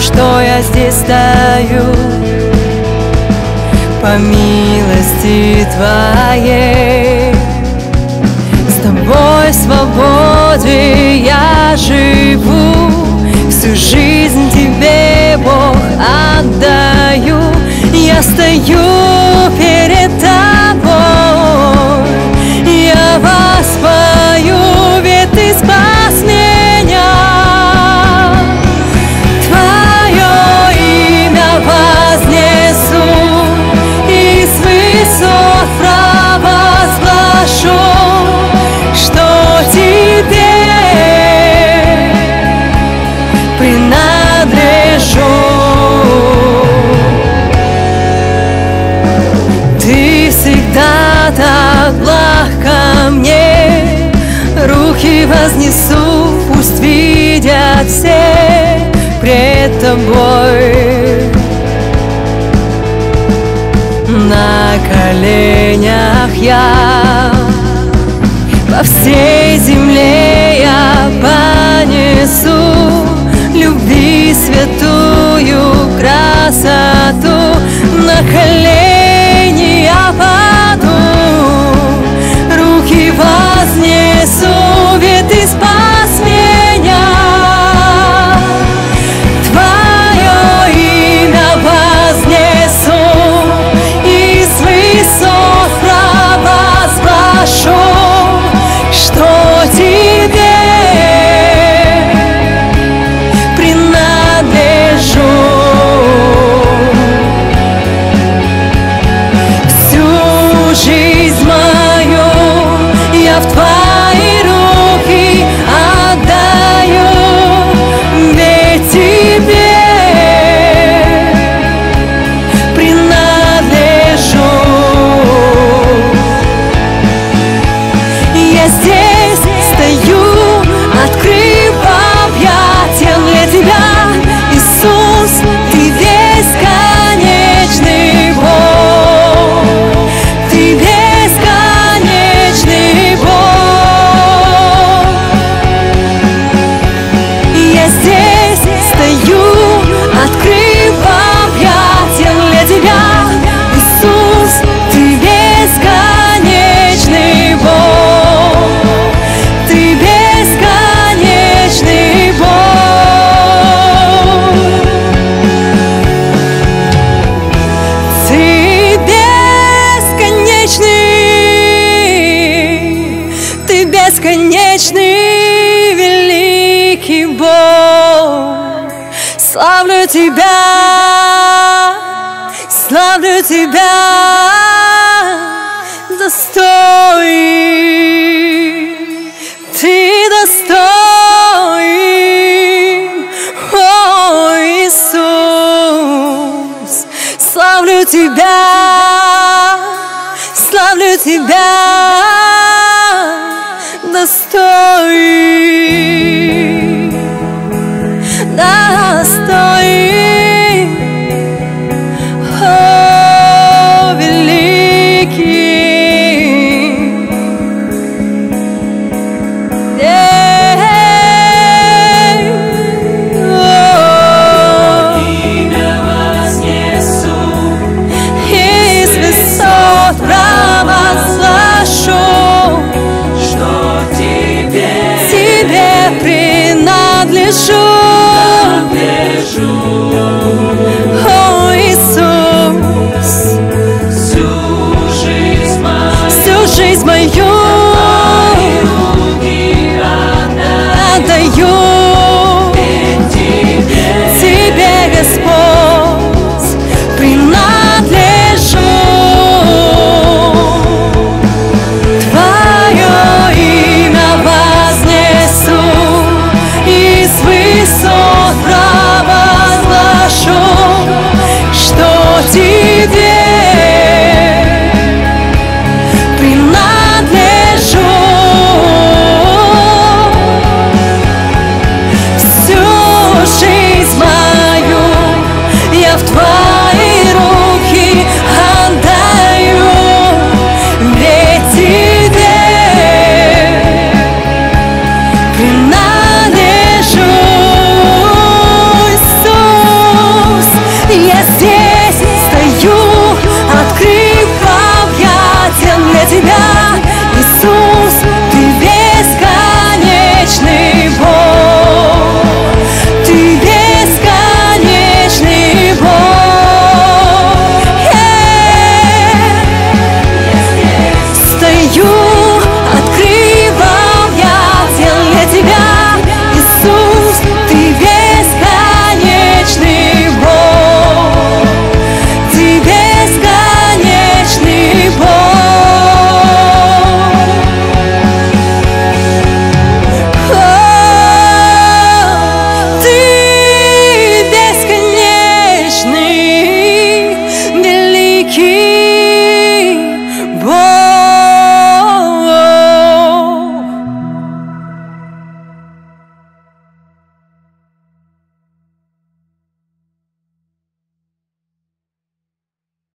что я здесь стою. По милости Твоей. С Тобой в свободе я живу. Всю жизнь вознесу, пусть видят все пред тобой. На коленях я по всей земле я понесу любви святую красоту. Славлю Тебя, славлю Тебя, достой, Ты достой, о Иисус. Славлю Тебя, славлю Тебя. Yeshua.